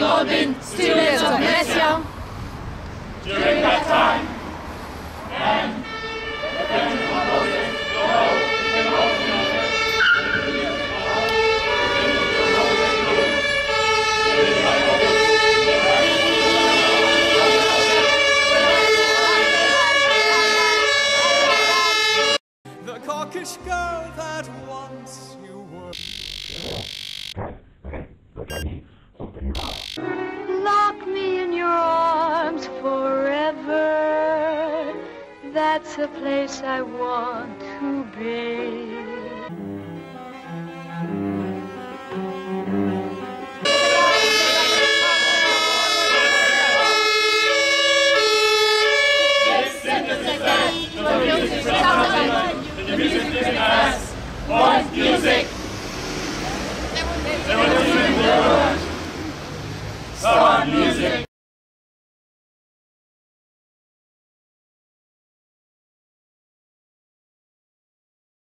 having all been students of Messiaen during that time, The cockish girl that once you That's a place I want to be.